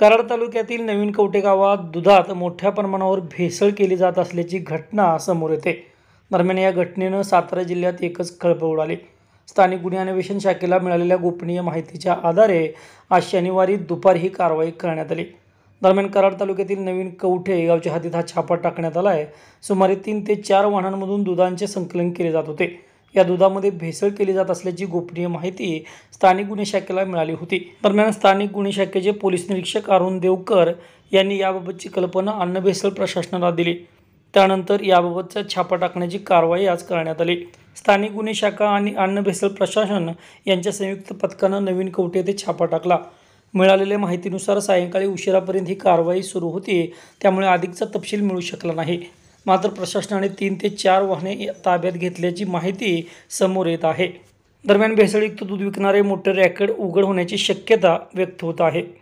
कराड तालुक्यातील नवीन कवटे गावात दुधात मोठ्या प्रमाणावर भेसळ केली जात असल्याची घटना समोर येते. दरम्यान या घटनेनं सातारा जिल्ह्यात एकच खळबळ उडाली. स्थानिक गुन्हे अन्वेषण शाखेला मिळालेल्या गोपनीय माहितीच्या आधारे आज शनिवारी दुपारी ही कारवाई करण्यात आली. दरम्यान कराड तालुक्यातील नवीन कवठे गावच्या हद्दीत हा छापा टाकण्यात आला आहे सुमारे तीन ते चार वाहनांमधून दुधांचे संकलन केले जात होते. या दुधामध्ये भेसळ केली जात असल्याची गोपनीय माहिती स्थानिक गुन्हे शाखेला मिळाली होती. दरम्यान स्थानिक गुन्हे शाखेचे पोलीस निरीक्षक अरुण देवकर यांनी याबाबतची कल्पना अन्न भेसळ प्रशासनाला दिली. त्यानंतर याबाबतचा छापा टाकण्याची कारवाई आज करण्यात आली. स्थानिक गुन्हे शाखा आणि अन्न भेसळ प्रशासन यांच्या संयुक्त पथकानं नवीन कवटे येथे छापा टाकला. मिळालेल्या माहितीनुसार सायंकाळी उशिरापर्यंत ही कारवाई सुरू होती त्यामुळे अधिकचा तपशील मिळू शकला नाही. मात्र प्रशासनाने तीन ते चार वाहने ताब्यात घेतल्याची माहिती समोर येत आहे. दरम्यान भेसळयुक्त दूध विकणारे मोठे रॅकेट उघड होण्याची शक्यता व्यक्त होत आहे.